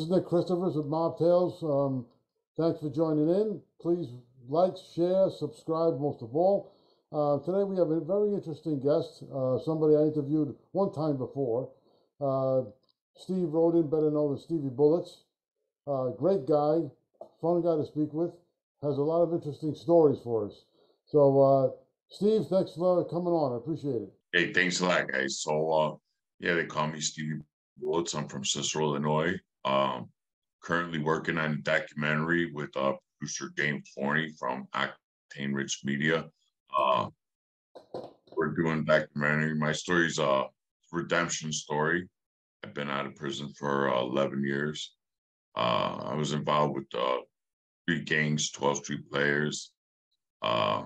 is Nick Christophers with Mob Tales. Um, thanks for joining in. Please like, share, subscribe, most of all. Uh, today we have a very interesting guest, uh, somebody I interviewed one time before. Uh, Steve Roden, better known as Stevie Bullets. Uh, great guy, fun guy to speak with, has a lot of interesting stories for us. So, uh, Steve, thanks for coming on. I appreciate it. Hey, thanks a lot, guys. So, uh, yeah, they call me Stevie Bullets. I'm from Cicero, Illinois. Um, currently working on a documentary with uh, producer James Forney from Octane Rich Media. Uh, we're doing documentary. My story's a redemption story. I've been out of prison for uh, 11 years. Uh, I was involved with uh, three gangs, 12 street players. Uh,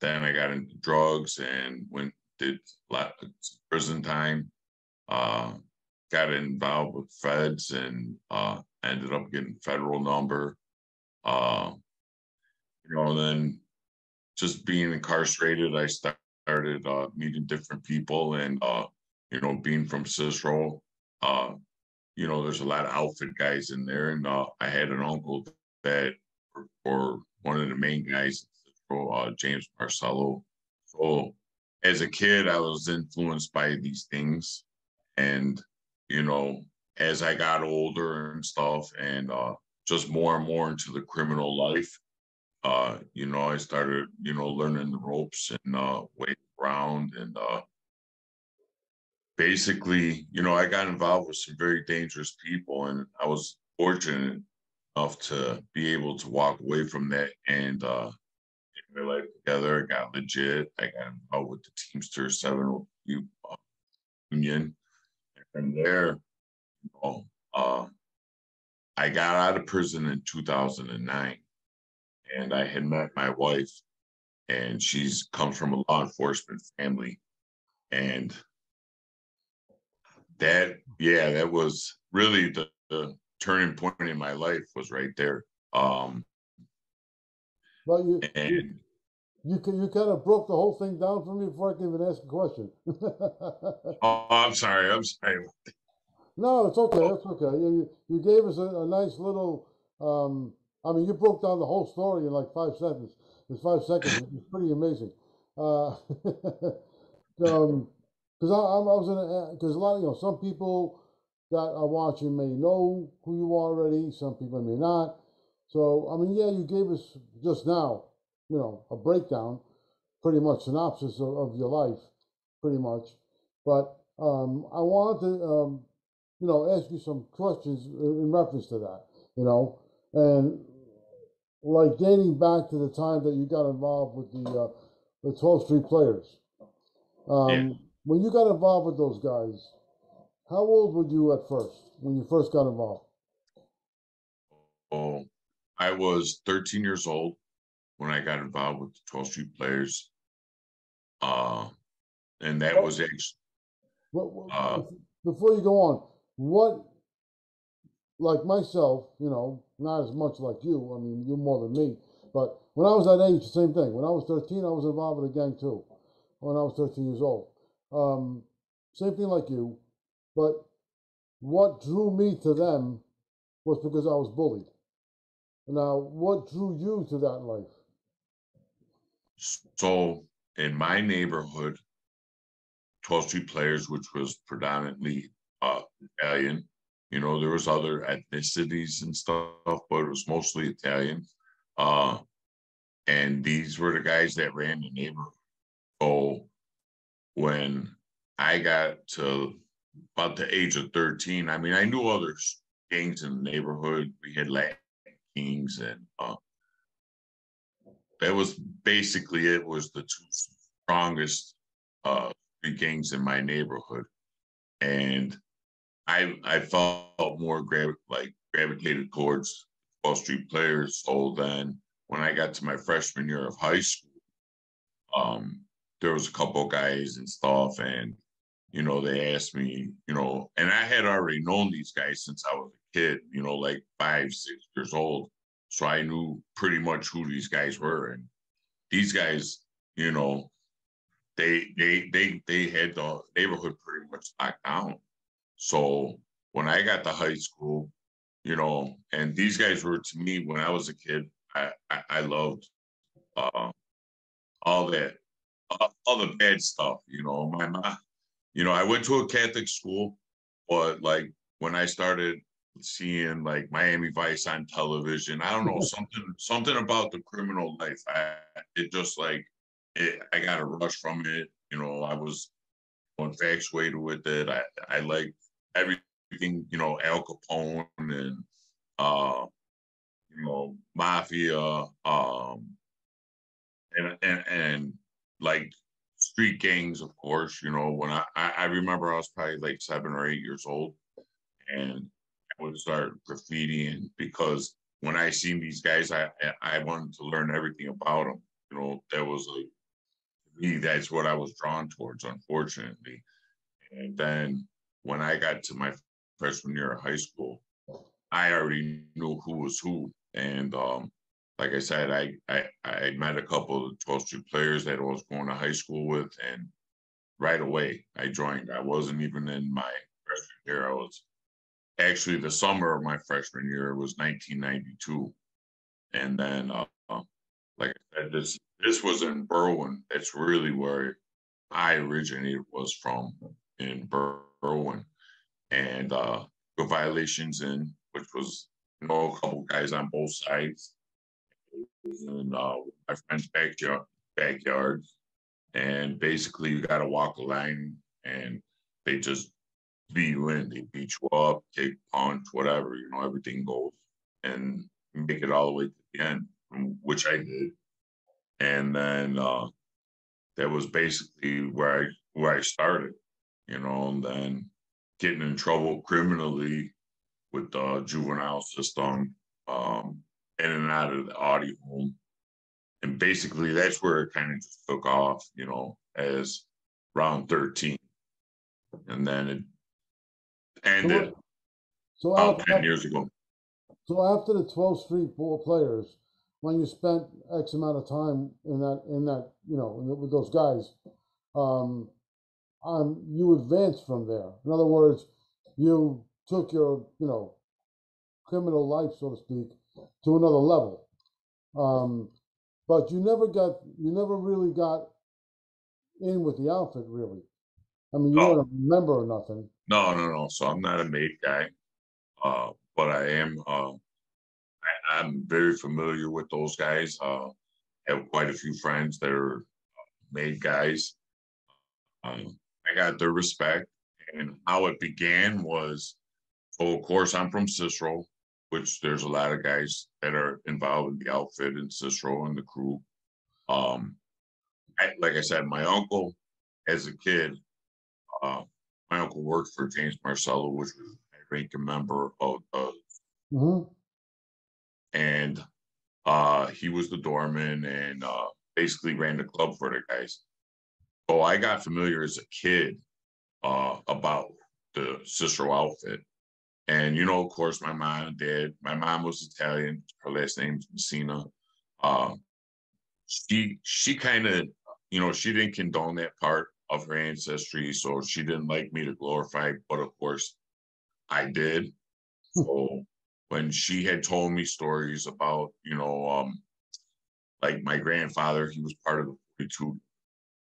then I got into drugs and went did prison time. Got involved with feds and uh, ended up getting federal number. Uh, you know, then just being incarcerated, I started uh, meeting different people and, uh, you know, being from Cicero, uh, you know, there's a lot of outfit guys in there. And uh, I had an uncle that, or, one of the main guys, in Cicero, James Marcello. So as a kid, I was influenced by these things. And, you know, as I got older and stuff, and uh, just more and more into the criminal life, uh, you know, I started, you know, learning the ropes and uh, waiting around and uh, basically, you know, I got involved with some very dangerous people, and I was fortunate enough to be able to walk away from that and uh, get my life together. I got legit. I got involved with the Teamster Seven uh, Union, from there, you know, uh, I got out of prison in 2009 and I had met my wife and she's comes from a law enforcement family. And that, yeah, that was really the, the turning point in my life was right there. Um, well, you, and you, you, you kind of broke the whole thing down for me before I can even ask a question. oh, I'm sorry. I'm sorry. No, it's okay. It's okay. You, you gave us a, a nice little. Um, I mean, you broke down the whole story in like five seconds. It's five seconds, it's pretty amazing. Uh, um, because I, I, was in because a, a lot of you know some people that are watching may know who you are already. Some people may not. So I mean, yeah, you gave us just now, you know, a breakdown, pretty much synopsis of, of your life, pretty much. But um, I wanted to um, you know, ask you some questions in reference to that, you know, and like dating back to the time that you got involved with the uh, the 12 Street Players. Um, yeah. When you got involved with those guys, how old were you at first when you first got involved? Oh, I was 13 years old when I got involved with the 12 Street Players. Uh, and that was actually. What, what, uh, before you go on, what like myself, you know, not as much like you. I mean, you're more than me. But when I was that age, the same thing. When I was 13, I was involved with a gang too. When I was 13 years old, um, same thing like you. But what drew me to them was because I was bullied. Now, what drew you to that life? So, in my neighborhood, 12 Street Players, which was predominantly uh, Italian. You know, there was other ethnicities and stuff, but it was mostly Italian. Uh, and these were the guys that ran the neighborhood. So when I got to about the age of 13, I mean, I knew other gangs in the neighborhood. We had Latin Kings and uh, that was basically it was the two strongest uh, gangs in my neighborhood. And I I felt more grav- like gravitated towards Wall Street players. So then when I got to my freshman year of high school, um, there was a couple guys and stuff, and you know they asked me, you know, and I had already known these guys since I was a kid, you know, like five six years old, so I knew pretty much who these guys were, and these guys, you know, they they they they had the neighborhood pretty much locked down. So when I got to high school, you know, and these guys were to me when I was a kid. I I, I loved uh, all that, uh, all the bad stuff. You know, my mom. You know, I went to a Catholic school, but like when I started seeing like Miami Vice on television, I don't know something something about the criminal life. I it just like it, I got a rush from it. You know, I was infatuated with it. I I like everything. You know, Al Capone and uh, you know, mafia, um, and and and like street gangs, of course. You know, when I I remember I was probably like seven or eight years old, and would start graffitiing because when I seen these guys, I I wanted to learn everything about them. You know, that was like me. That's what I was drawn towards, unfortunately. And then when I got to my freshman year of high school, I already knew who was who, and um, like I said, I, I I met a couple of 12th Street players that I was going to high school with, and right away I joined. I wasn't even in my freshman year. I was actually the summer of my freshman year was 1992, and then uh, like I said, this this was in Berwyn. It's really where I originated was from in Berwyn, and uh, the violations in which was you know a couple guys on both sides in uh, my friend's backyard, backyard. And basically, you got to walk a line and they just beat you in. They beat you up, kick, punch, whatever, you know, everything goes and make it all the way to the end, which I did. And then uh, that was basically where I where I started, you know, and then getting in trouble criminally with the juvenile system, um, in and out of the Audy home. And basically that's where it kind of just took off, you know, as round 13. And then it ended so, about after, 10 years ago. So after the 12th Street ball players, when you spent X amount of time in that, in that, you know, with those guys, um, um, you advanced from there. In other words, you took your, you know, criminal life, so to speak, to another level. Um, but you never got, you never really got in with the outfit, really. I mean, you No. weren't a member or nothing. No, no, no. So I'm not a made guy, uh, but I am. Uh, I, I'm very familiar with those guys. Uh, I have quite a few friends that are made guys. Um, I got their respect, and how it began was, so of course I'm from Cicero, which there's a lot of guys that are involved in the outfit and Cicero and the crew. Um, I, like I said, my uncle, as a kid, uh, my uncle worked for James Marcello, which was a ranking member of, uh, hmm and uh, he was the doorman and uh, basically ran the club for the guys. So I got familiar as a kid uh, about the Cicero outfit. And, you know, of course, my mom and dad, my mom was Italian. Her last name's Messina. Uh, she, she kind of, you know, she didn't condone that part of her ancestry. So she didn't like me to glorify, but of course I did. So when she had told me stories about, you know, um, like my grandfather, he was part of the 42,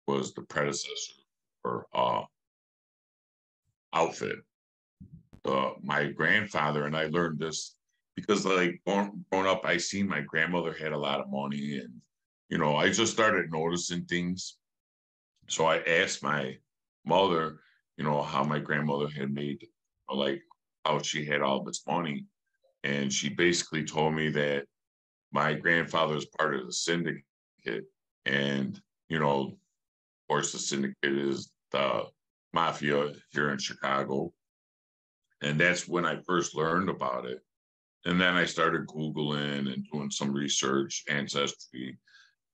was the predecessor for uh, outfit. Uh, my grandfather and I learned this because, like, growing, growing up, I seen my grandmother had a lot of money, and you know, I just started noticing things. So I asked my mother, you know, how my grandmother had made, like, how she had all this money, and she basically told me that my grandfather is part of the syndicate, and you know, of course, the syndicate is the mafia here in Chicago. And that's when I first learned about it. And then I started Googling and doing some research, ancestry,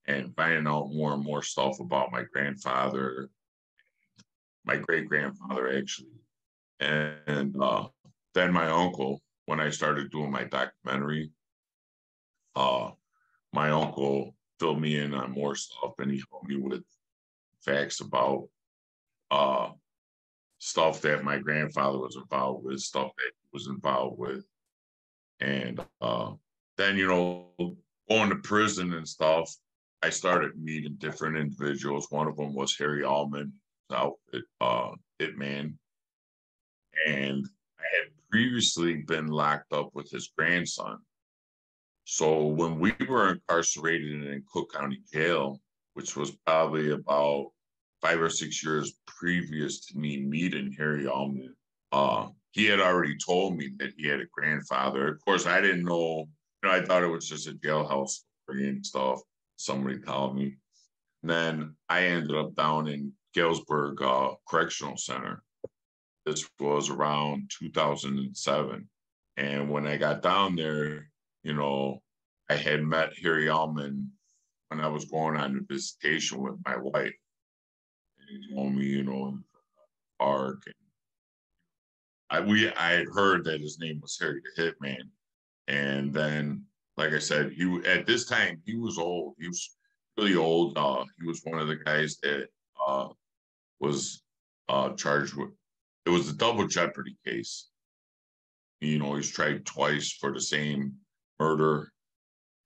and finding out more and more stuff about my grandfather, my great grandfather, actually. And uh, then my uncle, when I started doing my documentary, uh, my uncle filled me in on more stuff and he helped me with facts about uh, stuff that my grandfather was involved with, stuff that he was involved with. And uh, then, you know, going to prison and stuff, I started meeting different individuals. One of them was Harry Aleman, outfit, uh, Hitman. And I had previously been locked up with his grandson. So when we were incarcerated in Cook County Jail, which was probably about five or six years previous to me meeting Harry Aleman, uh, he had already told me that he had a grandfather. Of course, I didn't know. You know, I thought it was just a jailhouse story and stuff. Somebody told me. And then I ended up down in Galesburg uh, Correctional Center. This was around 2007. And when I got down there, you know, I had met Harry Aleman when I was going on a visitation with my wife. And he told me, you know, park. And I we I had heard that his name was Harry the Hitman. And then, like I said, he at this time he was old. He was really old. Uh, he was one of the guys that uh, was uh, charged with. It was a double jeopardy case. You know, he's tried twice for the same murder,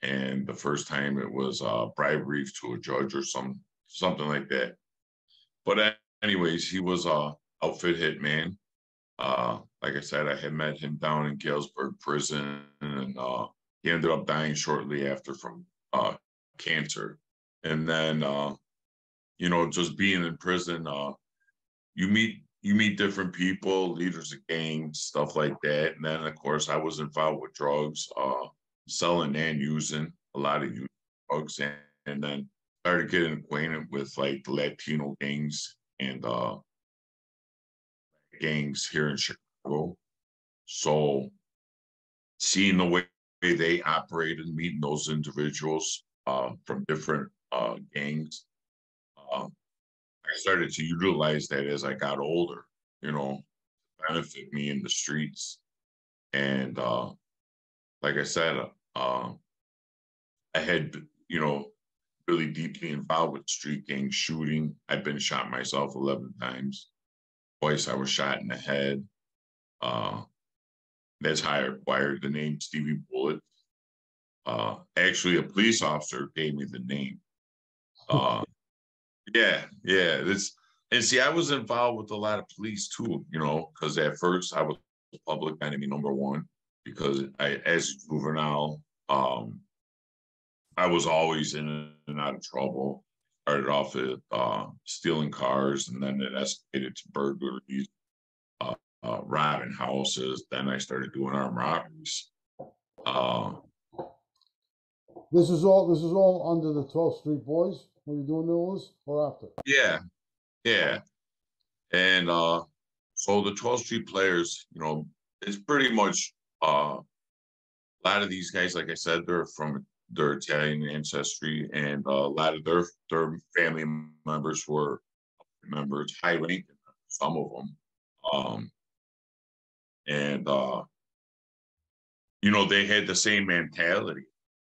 and the first time it was uh, bribery to a judge or some something like that. But anyways, he was a outfit hitman. Uh, like I said, I had met him down in Galesburg prison, and uh, he ended up dying shortly after from uh, cancer. And then, uh, you know, just being in prison, uh, you meet you meet different people, leaders of gangs, stuff like that. And then, of course, I was involved with drugs, uh, selling and using a lot of drugs, and, and then started getting acquainted with like the Latino gangs and uh, gangs here in Chicago. So, seeing the way they operated, meeting those individuals uh, from different uh, gangs, uh, I started to utilize that as I got older, you know, benefit me in the streets. And uh, like I said, uh, I had, you know, really deeply involved with street gang shooting. I've been shot myself 11 times. Twice I was shot in the head. That's how I acquired the name Stevie Bullet. Uh, actually, a police officer gave me the name. Uh, yeah, yeah. This and see, I was involved with a lot of police too, you know, because at first I was public enemy number one because I, as a juvenile, um, I was always in and out of trouble. Started off with uh, stealing cars, and then it escalated to burglaries, uh, robbing houses. Then I started doing armed robberies. Uh, This is all, this is all under the 12th Street Boys when you're doing those or after? Yeah, yeah. And uh so the 12th Street players, you know, it's pretty much uh a lot of these guys, like I said, they're from their Italian ancestry, and uh, a lot of their their family members were members, high ranking, some of them. Um, and uh, you know, they had the same mentality.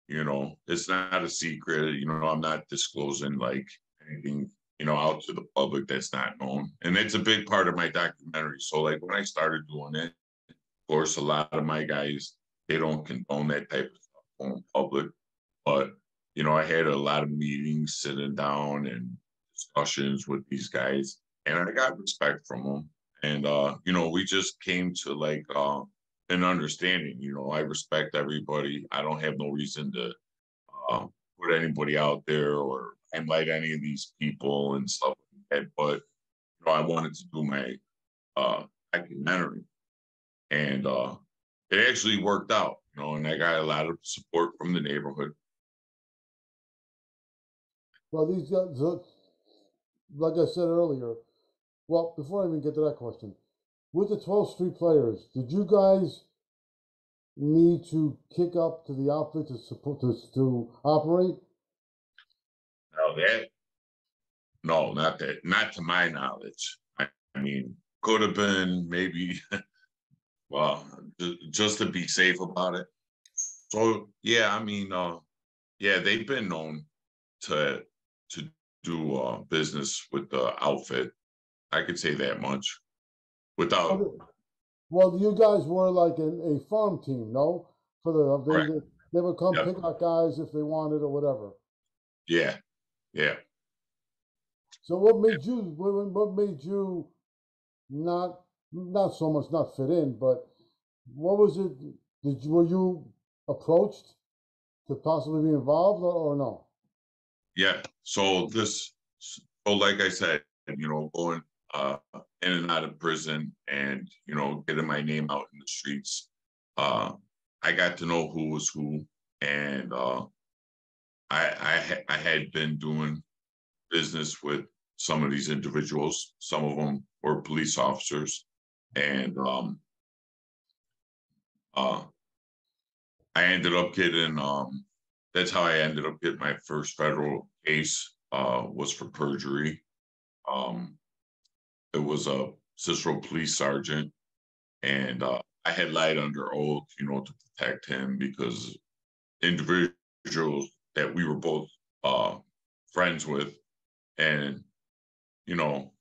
You know, it's not a secret. You know, I'm not disclosing like anything, you know, out to the public that's not known. And it's a big part of my documentary. So, like, when I started doing it, of course, a lot of my guys, they don't condone that type of stuff going public. But, you know, I had a lot of meetings, sitting down and discussions with these guys, and I got respect from them. And, uh, you know, we just came to like, uh, an understanding. You know, I respect everybody. I don't have no reason to uh, put anybody out there or invite any of these people and stuff like that. But you know, I wanted to do my uh, documentary, and uh, it actually worked out. You know, and I got a lot of support from the neighborhood. Well, these guys, like I said earlier, well, before I even get to that question, with the 12th Street players, did you guys need to kick up to the outfit to support to, to operate? Now that, no, not that, not to my knowledge. I, I mean, could have been maybe, well, just to be safe about it. So yeah, I mean, uh, yeah, they've been known to to do uh, business with the outfit. I could say that much without. Well, you guys were like an, a farm team, no? for the, they, Correct. they would come Yep. pick out guys if they wanted or whatever. Yeah, yeah. So what made you, what, what- what made you not, not so much not fit in, but what was it, did you, were you approached to possibly be involved or, or no? Yeah, so this, so like I said, you know, going uh in and out of prison and, you know, getting my name out in the streets. Uh, I got to know who was who and uh I I I had been doing business with some of these individuals. Some of them were police officers and um uh I ended up getting um that's how I ended up getting my first federal case uh was for perjury. Um it was a Cicero police sergeant and uh I had lied under oath, you know, to protect him because individuals that we were both uh friends with and you know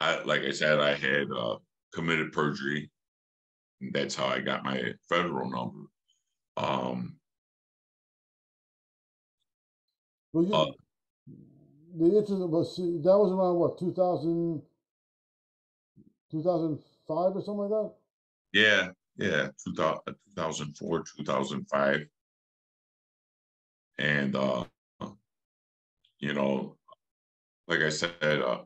I like I said I had uh committed perjury. And that's how I got my federal number. Um Well, Uh, the was, that was around what, 2000, 2005 or something like that? Yeah, yeah, 2000, 2004, 2005. And, uh, you know, like I said, uh,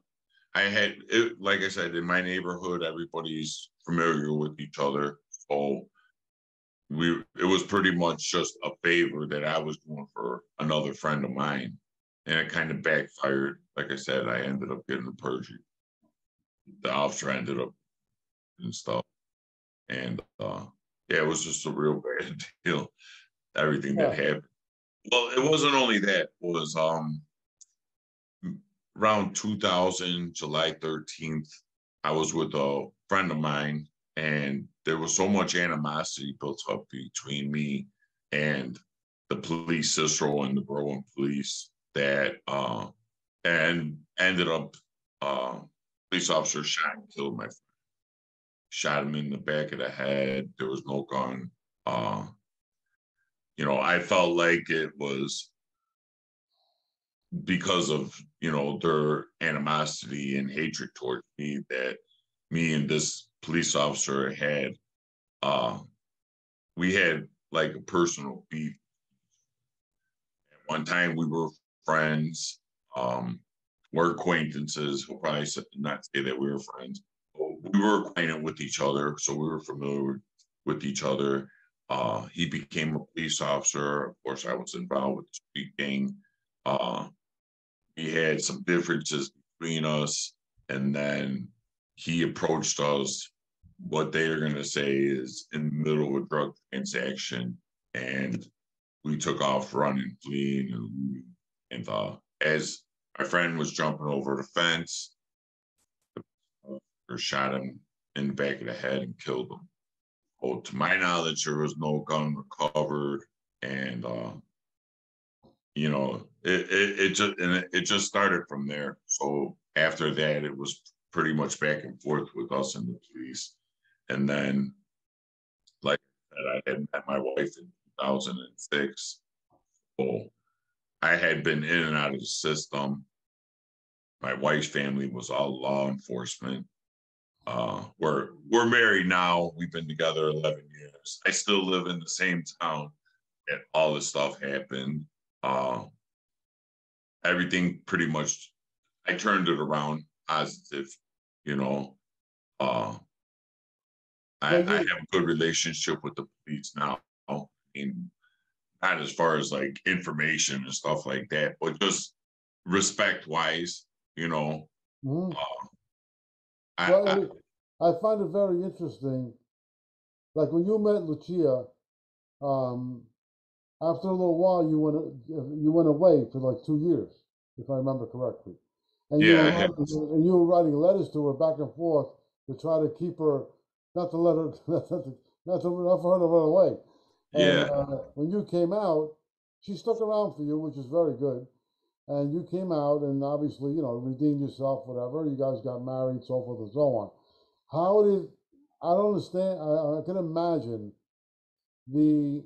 I had, it, like I said, in my neighborhood, everybody's familiar with each other. So we, it was pretty much just a favor that I was doing for another friend of mine. And it kind of backfired. Like I said, I ended up getting the perjury. The officer ended up and stuff. And uh yeah, it was just a real bad deal. Everything that happened. Well, it wasn't only that, it was um around 2000, July 13th, I was with a friend of mine, and there was so much animosity built up between me and the police, Cicero and the Berwyn police, that uh and ended up uh police officer shot and killed my friend shot him in the back of the head. There was no gun. Uh, you know, I felt like it was because of, you know, their animosity and hatred towards me that me and this police officer had, uh, we had like a personal beef. At one time we were friends, um, we're acquaintances. We'll probably not say that we were friends, we were acquainted with each other, so we were familiar with each other. Uh, he became a police officer. Of course, I was involved with the street gang. Uh, we had some differences between us, and then he approached us. What they are going to say is in the middle of a drug transaction, and we took off running, fleeing, and, and uh, as my friend was jumping over the fence, or shot him in the back of the head and killed him. Well, to my knowledge, there was no gun recovered, and uh, you know, it, it it just and it, it just started from there. So after that, it was pretty much back and forth with us and the police, and then, like I said, I had met my wife in 2006. So I had been in and out of the system. My wife's family was all law enforcement uh we're we're married now. We've been together 11 years. I still live in the same town and all this stuff happened uh everything pretty much i turned it around positive you know uh I, I have a good relationship with the police now. I mean not as far as like information and stuff like that but just respect wise you know Mhm. I, Well, I- I find it very interesting. Like when you met Lucia, um, after a little while, you went you went away for like two years, if I remember correctly. And you Yeah, were writing, and you were writing letters to her back and forth to try to keep her, not to let her, not to, not, to, not for her to run away. And, Yeah. uh, when you came out, she stuck around for you, which is very good. And you came out and obviously, you know, redeemed yourself, whatever. You guys got married, so forth and so on. How did I don't understand? I, I can imagine the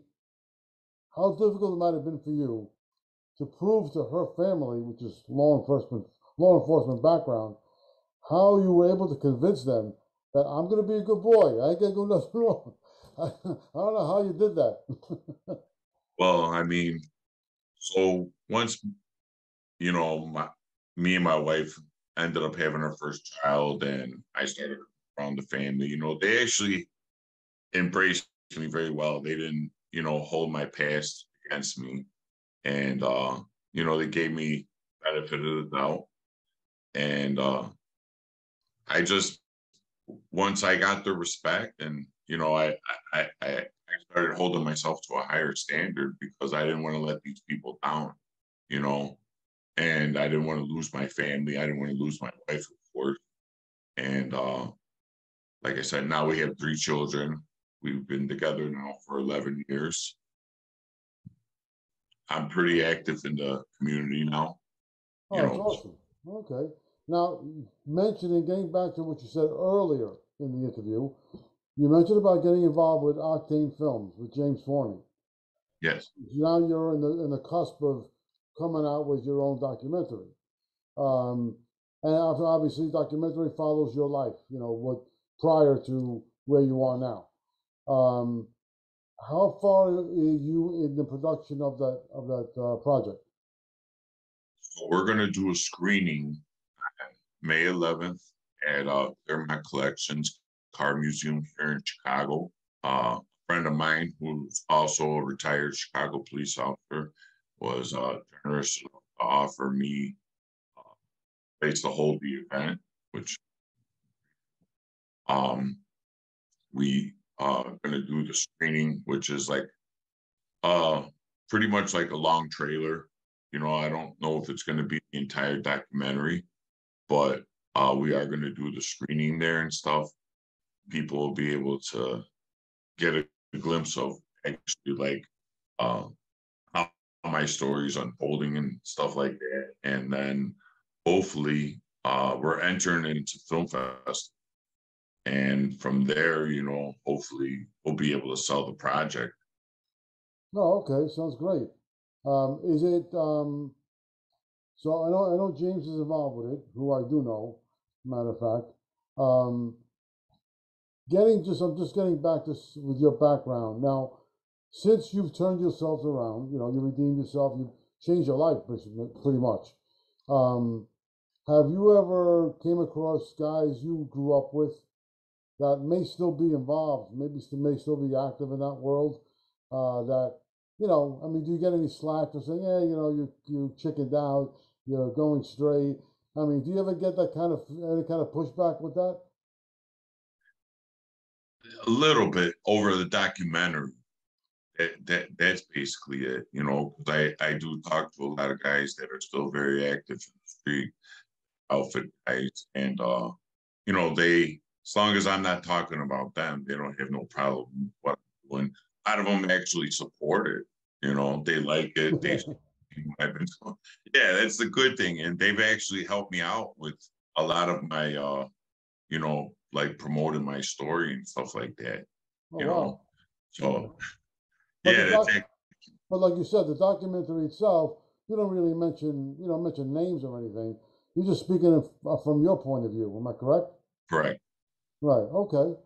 how difficult it might have been for you to prove to her family, which is law enforcement law enforcement background, how you were able to convince them that I'm going to be a good boy. I ain't going to do nothing wrong. I, don't know how you did that. well, I mean, so once you know, my me and my wife ended up having our first child, and I started around the family. You know, they actually embraced me very well. They didn't, you know, hold my past against me, and uh, you know, they gave me benefit of the doubt, and uh, I just once I got the respect, and you know, I I I, started holding myself to a higher standard because I didn't want to let these people down. You know, and I didn't want to lose my family. I didn't want to lose my wife, of course. And uh, like I said, now we have three children. We've been together now for 11 years. I'm pretty active in the community now. Oh, that's awesome. Okay. Now, mentioning, getting back to what you said earlier in the interview, you mentioned about getting involved with Octane Films with James Forney. Yes. Now you're in the in the cusp of coming out with your own documentary. Um, and obviously, documentary follows your life. You know what prior to where you are now. Um, how far are you in the production of that of that uh, project? So we're going to do a screening May 11th at uh, Fairmont Collections Car Museum here in Chicago. Uh, a friend of mine who's also a retired Chicago police officer was uh, generous to offer me uh, place to hold the event, which um, we are uh, going to do the screening, which is like uh, pretty much like a long trailer. You know, I don't know if it's going to be the entire documentary, but uh, we are going to do the screening there and stuff. People will be able to get a, glimpse of actually like uh, my stories unfolding and stuff like that. And then hopefully uh, we're entering into Film Fest. And from there, you know, hopefully we'll be able to sell the project. Oh, okay. Sounds great. Um, is it, um, so I know, I know James is involved with it, who I do know, matter of fact. Um, getting just, I'm just getting back to with your background. Now, since you've turned yourselves around, you know, you redeemed yourself, you changed your life pretty much. Um, have you ever came across guys you grew up with that may still be involved, maybe still, may still be active in that world? Uh, that you know, I mean, do you get any slack for saying, "Yeah, you know, you you chickened out, you're going straight"? I mean, do you ever get that kind of any kind of pushback with that? A little bit over the documentary that, that that's basically it, you know. I I do talk to a lot of guys that are still very active in the street, outfit guys, and uh, you know, they as long as I'm not talking about them, they don't have no problem with what I'm doing. A lot of them actually support it. You know, they like it. They yeah, that's the good thing, and they've actually helped me out with a lot of my uh, you know, like promoting my story and stuff like that. Oh, you know, wow. so but yeah, doc- but like you said, the documentary itself, you don't really mention, you don't mention names or anything. You're just speaking of, uh, from your point of view. Am I correct? Correct. Right. Okay.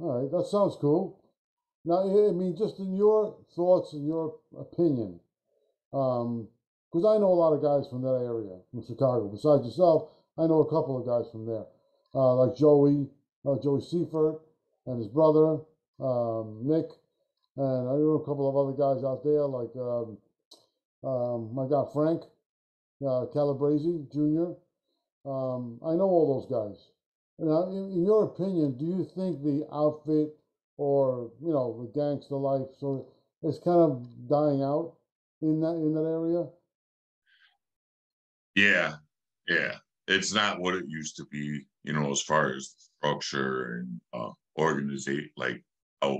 All right. That sounds cool. Now, I mean, just in your thoughts and your opinion, because um, I know a lot of guys from that area, from Chicago. Besides yourself, I know a couple of guys from there, uh, like Joey, uh, Joey Seifert, and his brother um, Nick. And I know a couple of other guys out there, like um, um, my guy Frank uh, Calabrese Jr. Um, I know all those guys. Now, in, in, your opinion, do you think the outfit or you know the gangster life so is kind of dying out in that in that area? Yeah, yeah. It's not what it used to be, you know, as far as structure and uh, organization, like oh,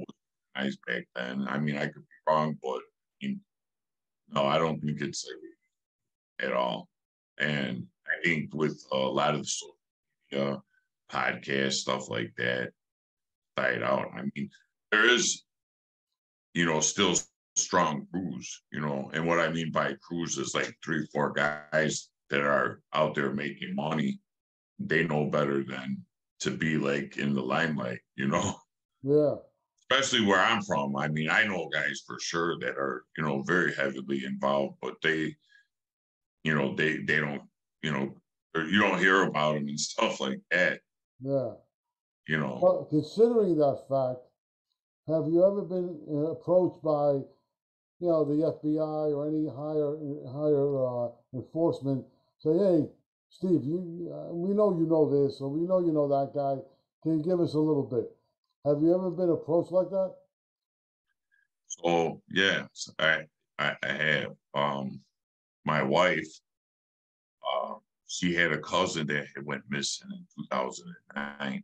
nice back then. I mean, I could be wrong, but no, I don't think it's at all. And I think with a lot of the social media, podcast stuff like that, died out. I mean, there is, you know, still strong crews, you know, and what I mean by crews is like three, four guys that are out there making money. They know better than to be like in the limelight, you know, Yeah. especially where I'm from. I mean, I know guys for sure that are, you know, very heavily involved, but they, you know, they they don't, you know, you don't hear about them and stuff like that, Yeah. you know. Well, considering that fact, have you ever been uh, approached by, you know, the FBI or any higher higher uh, enforcement? Say, hey, Steve, you uh, we know you know this, or we know you know that guy. Can you give us a little bit? Have you ever been approached like that? So yes, I I, I have. Um, my wife, uh, she had a cousin that had went missing in 2009.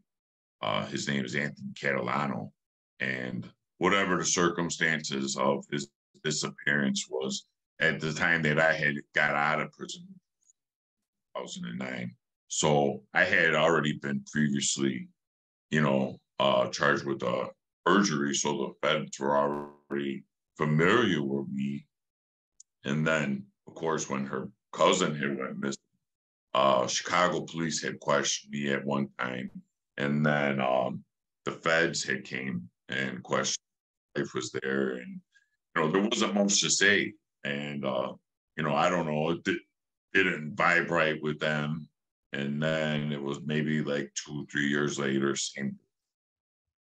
Uh, his name is Anthony Catalano, and whatever the circumstances of his disappearance was at the time that I had got out of prison, 2009. So I had already been previously, you know, uh, charged with uh, perjury. So the feds were already familiar with me. And then, of course, when her cousin had went missing, uh, Chicago police had questioned me at one time, and then um, the feds had came and questioned if was there, and you know there wasn't much to say, and uh, you know I don't know it didn't right with them, and then it was maybe like two three years later, same,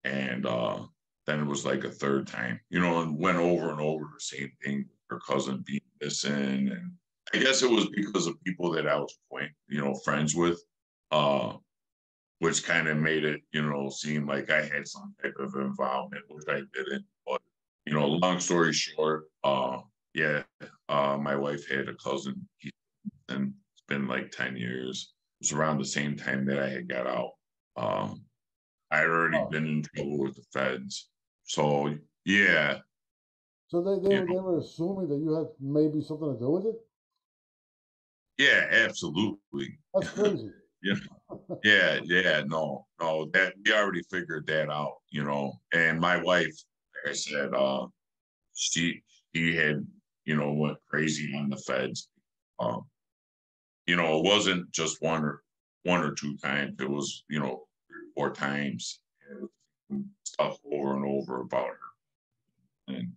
and uh, then it was like a third time, you know, and went over and over the same thing. Her cousin being missing, and I guess it was because of people that I was point, you know, friends with, uh, which kind of made it, you know, seem like I had some type of involvement, which I didn't. But you know, long story short, uh, yeah, uh, my wife had a cousin, he, and it's been like ten years. It was around the same time that I had got out. Um, I had already Oh. been in trouble with the feds, so yeah, So they they, Yeah. they were assuming that you had maybe something to do with it. yeah, absolutely. That's crazy. Yeah, yeah, no, no, that we already figured that out, you know. And my wife, like I said, uh, she she had, you know, went crazy on the feds. Um, you know, it wasn't just one or one or two times. It was, you know, three or four times stuff over and over about her. And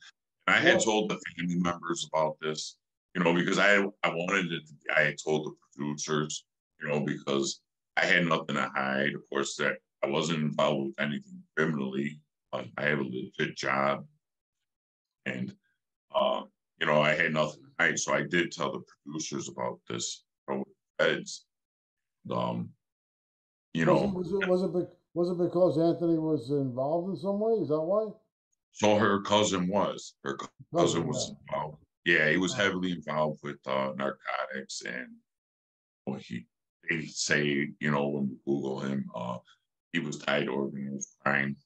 I had told the family members about this, you know, because I I wanted it. To, I had told the producers, you know, because I had nothing to hide. Of course, that I wasn't involved with anything criminally. Uh, I had a legit job, and uh, you know, I had nothing to hide. So I did tell the producers about this. You know, with the feds, um, you was, know, it, was it was it was it because Anthony was involved in some way? Is that why? so her cousin was her cousin was yeah. involved. Yeah, he was heavily involved with uh, narcotics, and well, he they say you know when you Google him, uh, he was tied to organized crime.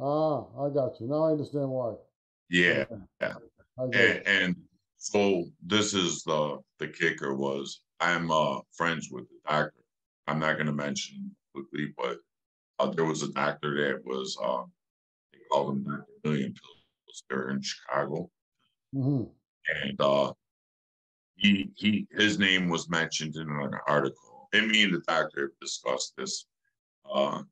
Ah, I got you. Now I understand why. Yeah, yeah. And, and so this is the the kicker was I'm uh friends with the doctor. I'm not going to mention quickly, but uh, there was a doctor that was uh, they called him Doctor Million Pills. They're in Chicago, hmm and uh, he he his name was mentioned in an article. And me and the doctor discussed this, uh,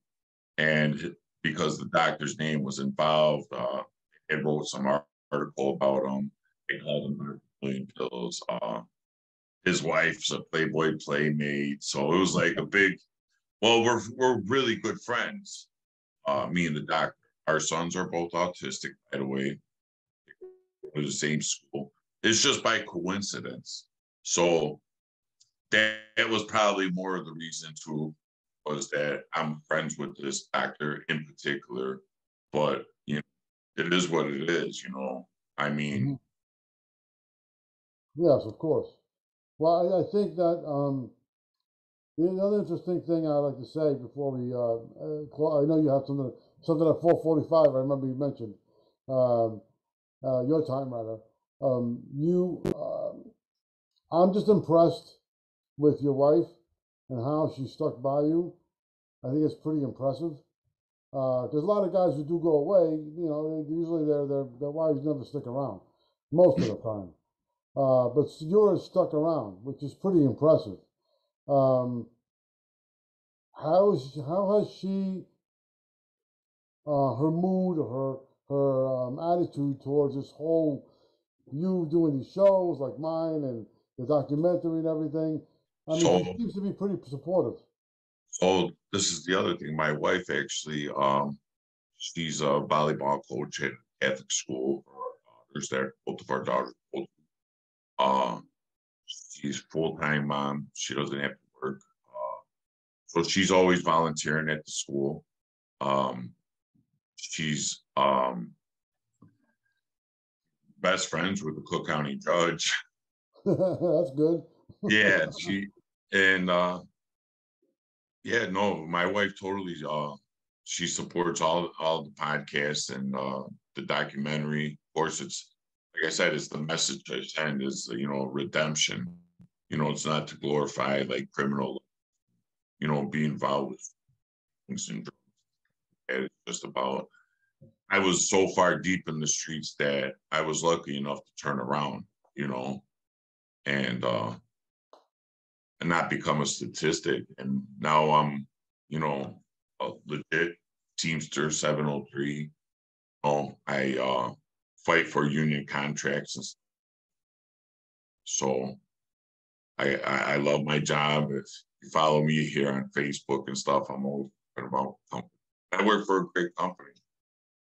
and because the doctor's name was involved, uh, it wrote some article about him. They called him Dr. Million Pills. Uh, his wife's a Playboy playmate, so it was like a big. Well, we're we're really good friends. Uh, me and the doctor. Our sons are both autistic, by the way. To the same school. It's just by coincidence. So that, that was probably more of the reason too, was that I'm friends with this doctor in particular. But you know, it is what it is, you know. I mean, Yes, of course. Well, I, I think that um, the other interesting thing I'd like to say before we, uh, uh, clo- I know you have something, something at four forty-five. I remember you mentioned um, uh, your time rather. Um, you, um, I'm just impressed with your wife and how she stuck by you. I think it's pretty impressive. Because a lot of guys who do go away, you know, they, usually their their their wives never stick around most of the time. Uh, but yours stuck around, which is pretty impressive. Um, how is how has she uh, her mood or her her um, attitude towards this whole you doing these shows like mine and the documentary and everything? I mean, So- she seems to be pretty supportive. So this is the other thing. My wife actually, um, she's a volleyball coach at Catholic school. There's there, both of our daughters. Uh, she's full time mom. She doesn't have to work. Uh, so she's always volunteering at the school. Um, she's um best friends with the Cook County judge. That's good. yeah she and uh yeah no my wife totally uh she supports all all the podcasts and uh the documentary of course it's like i said it's the message i send is you know redemption you know it's not to glorify like criminal you know be involved with things and drugs. It's just about i was so far deep in the streets that i was lucky enough to turn around you know and uh and not become a statistic. And now I'm, you know, a legit Teamster 703. Oh, I uh fight for union contracts and so I, I I love my job. If you follow me here on Facebook and stuff, I'm always about company. I work for a great company,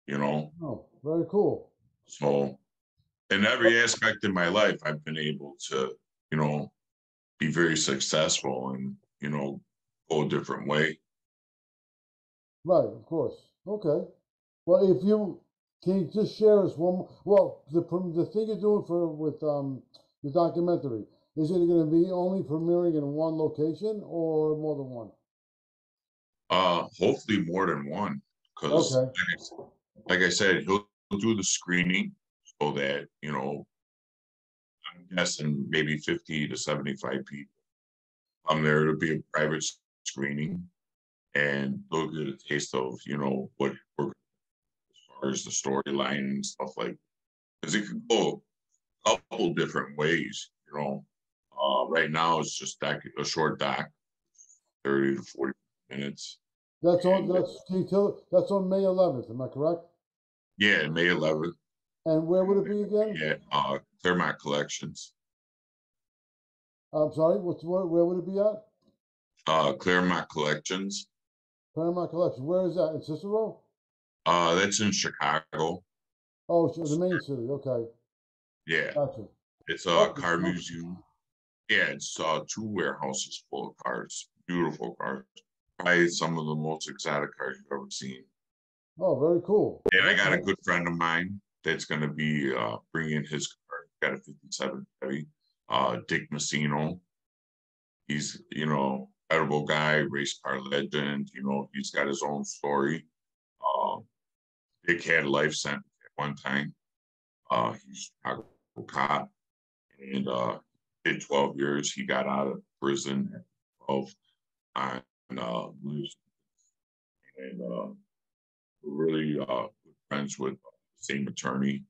you know. Oh, very cool. So in every aspect of my life, I've been able to, you know, be very successful and, you know, go a different way. Right, of course. Okay. Well, if you can you just share us one. mo- Well, the the thing you're doing for with um the documentary is it going to be only premiering in one location or more than one? Uh, hopefully more than one, because Okay. like I said, he'll, he'll do the screening so that, you know, I'm guessing maybe fifty to seventy-five people. Um, there to be a private screening and they'll get a taste of, you know, what we're as the storyline and stuff like, because it could go a couple different ways, you know. Uh, right now it's just doc, a short doc, thirty to forty minutes. That's on. That's tell? That's on May 11th. Am I correct? Yeah, May eleventh. And where would it be again? Yeah, uh, Claremont Collections. I'm sorry. What's where, where would it be at? Uh, Claremont Collections. Paramount Collection. Where is that? In Cicero? Uh, that's in Chicago. Oh, so the main city. Okay, Yeah, gotcha. it's a car museum. Yeah, it's uh, two warehouses full of cars, beautiful cars. Probably some of the most exotic cars you've ever seen. Oh, very cool. And I got a good friend of mine that's going to be uh, bringing his car. Got a '57 Chevy. Uh, Dick Messino. He's you know edible guy, race car legend. You know he's got his own story. Uh, Dick had a life sentence at one time. Uh, he's a Chicago cop, and uh, did 12 years. He got out of prison at 12 on uh, and uh, we're really uh, good friends with the same attorney,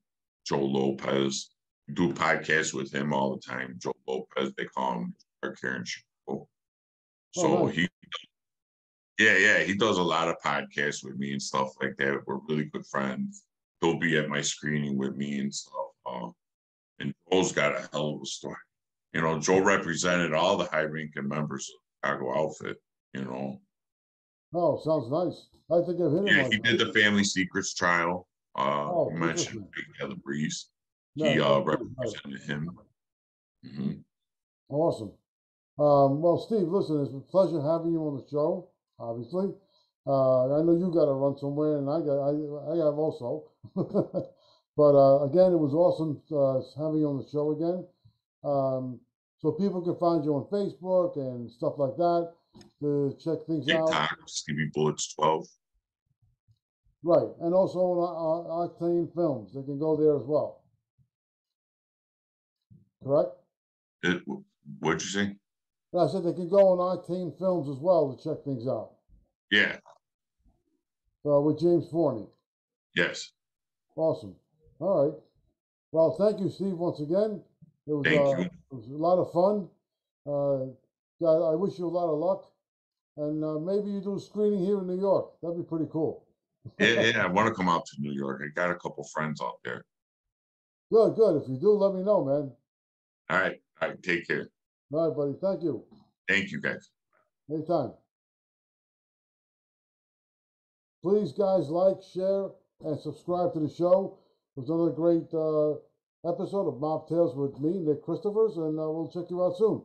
Joe Lopez. We do podcasts with him all the time. Joe Lopez, they call him Shark here in Chicago. So Oh, nice. he, yeah, yeah, he does a lot of podcasts with me and stuff like that. We're really good friends. He'll be at my screening with me and stuff. Uh, and Joe's got a hell of a story. You know, Joe represented all the high ranking members of Chicago outfit, you know. Oh, sounds nice. I think I've hit. Yeah, he did the family secrets trial. Uh, Oh, you mentioned. Big Heather Breeze. Yeah, He uh, represented him. Mhm. Awesome. Um, well, Steve, listen, it's a pleasure having you on the show. Obviously, uh, I know you got to run somewhere, and I got I, I have also. but uh, again, it was awesome uh, having you on the show again. Um, so people can find you on Facebook and stuff like that to check things out. TikTok, Stevie Bullets 12. Right, and also on uh, uh, Octane Films, they can go there as well. Correct? It, what'd you say? I said they can go on Octane Films as well to check things out. Yeah, uh, with James Forney. Yes. Awesome. All right. Well, thank you, Steve, once again. It was, Thank uh, you. It was a lot of fun. Uh, I, I wish you a lot of luck. And uh, maybe you do a screening here in New York. That'd be pretty cool. Yeah, yeah. I want to come out to New York. I got a couple friends out there. Good, good. If you do, let me know, man. All right. All right. Take care. All right, buddy. Thank you. Thank you, guys. Anytime. Please, guys, like, share, and subscribe to the show. It was another great uh, episode of Mob Tales with me, Nick Christophers, and uh, we'll check you out soon.